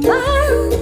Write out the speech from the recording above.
Bye.